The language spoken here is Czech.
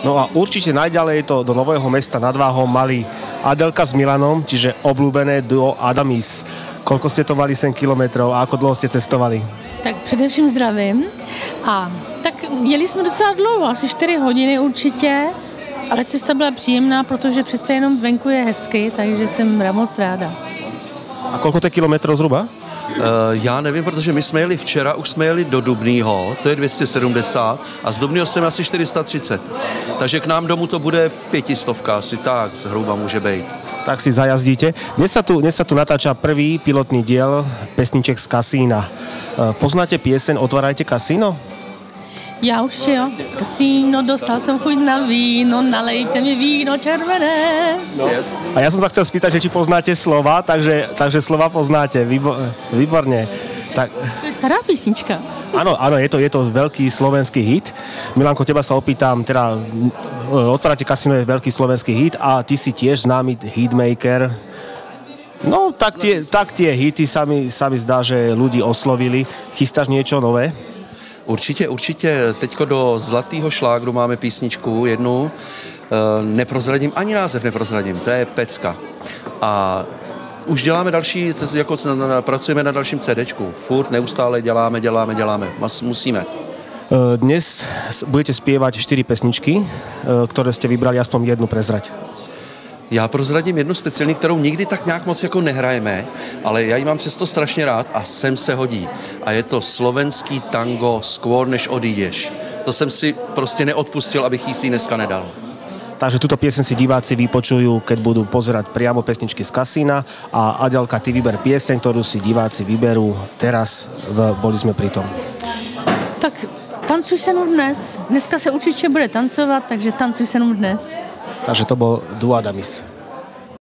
No a určite najďalej to do Nového mesta nad Váhom mali Adelka s Milanom, čiže obľúbené duo Adamis. Koľko ste to mali 7 kilometrov a ako dlho ste cestovali? Tak především zdravím. A tak jeli jsme docela dlouho, asi 4 hodiny určitě, ale cesta byla příjemná, protože přece jenom venku je hezky, takže jsem moc ráda. A koľko to je kilometrov zhruba? Uh, já nevím, protože my jsme jeli včera, už jsme jeli do Dubného, to je 270, a z Dubného jsem asi 430. Takže k nám domů to bude pětistovka, asi tak zhruba může být. Tak si zajazdíte. Dnes sa tu, dnes sa tu natáča prvý pilotný diel pesniček z kasína. E, Poznáte piesen Otvárajte kasíno? Já určitě jo. Kasíno, dostal jsem chuť na víno, nalejte mi víno červené. No. Yes. A ja som sa chcel spýtať, že či poznáte slova, takže, takže slova poznáte. Výbo, výborne. Tak, To je stará písnička. áno, áno, je to, je to veľký slovenský hit. Milanko, teba sa opýtam, teda e, Otvárate kasíno je veľký slovenský hit a ty si tiež známy hitmaker. No, tak tie, tak tie hity sa mi, sa mi zdá, že ľudí oslovili. Chystáš niečo nové? Určitě, určitě. Teďko do Zlatého šlágru máme písničku jednu. E, neprozradím, ani název neprozradím, to je Pecka. A už děláme další, jako pracujeme na dalším CDčku. Furt neustále děláme, děláme, děláme. Musíme. E, Dnes budete spievať 4 pesničky, e, ktoré ste vybrali, aspoň jednu prezrať. Já prozradím jednu speciální, kterou nikdy tak nějak moc jako nehrajeme, ale já ji mám přesto strašně rád a sem se hodí. A je to slovenský tango Skôr než odídeš. To jsem si prostě neodpustil, abych jí si dneska nedal. Takže túto piesen si diváci vypočujú, keď budú pozerať priamo pesničky z kasína a Adelka, ty vyber pieseň, ktorú si diváci vyberú teraz, v, boli sme pri tom. Tak tancuj se mnou dnes. Dneska se určitě bude tancovat, takže tancuj se mnou dnes. Takže to bol Duadamis.